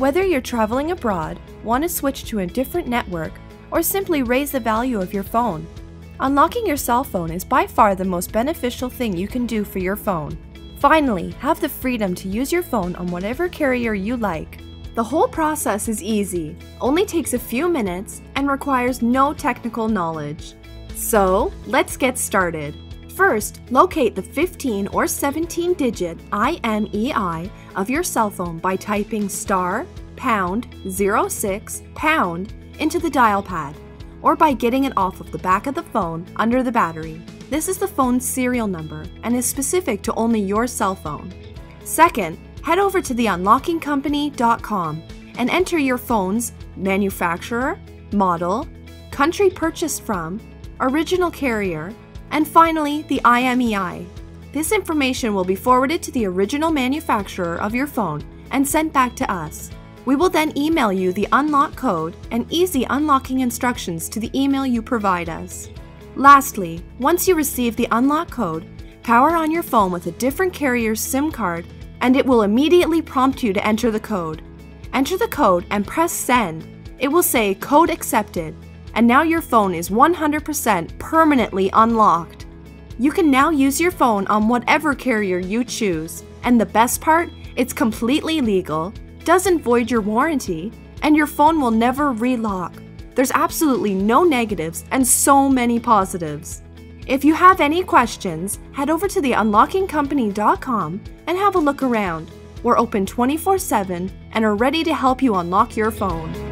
Whether you're traveling abroad, want to switch to a different network, or simply raise the value of your phone, unlocking your cell phone is by far the most beneficial thing you can do for your phone. Finally, have the freedom to use your phone on whatever carrier you like. The whole process is easy, only takes a few minutes, and requires no technical knowledge. So, let's get started. First, locate the 15 or 17 digit IMEI of your cell phone by typing star pound 06 pound into the dial pad or by getting it off of the back of the phone under the battery. This is the phone's serial number and is specific to only your cell phone. Second, head over to theunlockingcompany.com and enter your phone's manufacturer, model, country purchased from, original carrier, and finally the IMEI. This information will be forwarded to the original manufacturer of your phone and sent back to us. We will then email you the unlock code and easy unlocking instructions to the email you provide us. Lastly, once you receive the unlock code, power on your phone with a different carrier's SIM card and it will immediately prompt you to enter the code. Enter the code and press send. It will say code accepted and now your phone is 100% permanently unlocked. You can now use your phone on whatever carrier you choose, and the best part, it's completely legal, doesn't void your warranty, and your phone will never relock. There's absolutely no negatives and so many positives. If you have any questions, head over to theunlockingcompany.com and have a look around. We're open 24 7 and are ready to help you unlock your phone.